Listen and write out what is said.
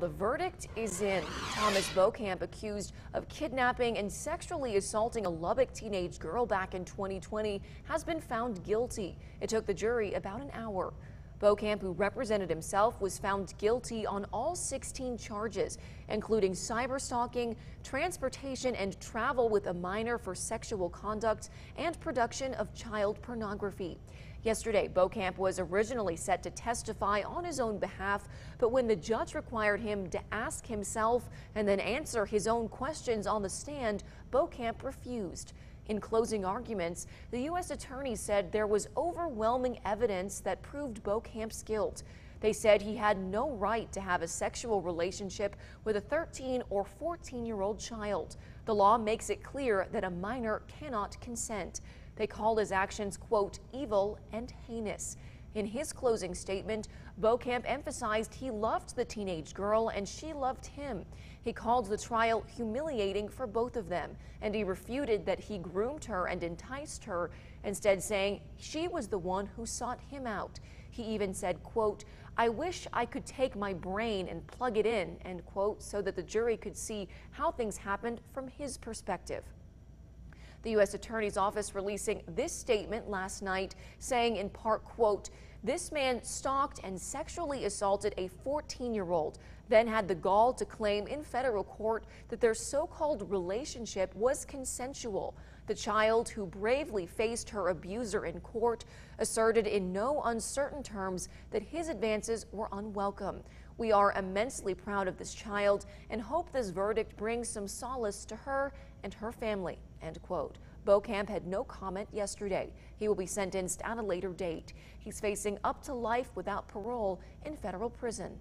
The verdict is in. Thomas Boukamp, accused of kidnapping and sexually assaulting a Lubbock teenage girl back in 2020, has been found guilty. It took the jury about an hour. Boukamp, who represented himself, was found guilty on all 16 charges, including cyberstalking, transportation and travel with a minor for sexual conduct, and production of child pornography. Yesterday, Boukamp was originally set to testify on his own behalf, but when the judge required him to ask himself and then answer his own questions on the stand, Boukamp refused. In closing arguments, the U.S. attorney said there was overwhelming evidence that proved Boukamp's guilt. They said he had no right to have a sexual relationship with a 13 or 14 year old child. The law makes it clear that a minor cannot consent. They called his actions, quote, evil and heinous. In his closing statement, Boukamp emphasized he loved the teenage girl and she loved him. He called the trial humiliating for both of them, and he refuted that he groomed her and enticed her, instead saying she was the one who sought him out. He even said, quote, I wish I could take my brain and plug it in, end quote, so that the jury could see how things happened from his perspective. The U.S. Attorney's Office releasing this statement last night saying in part, quote, this man stalked and sexually assaulted a 14-year-old, then had the gall to claim in federal court that their so-called relationship was consensual. The child, who bravely faced her abuser in court, asserted in no uncertain terms that his advances were unwelcome. We are immensely proud of this child and hope this verdict brings some solace to her and her family. End quote. Boukamp had no comment yesterday. He will be sentenced at a later date. He's facing up to life without parole in federal prison.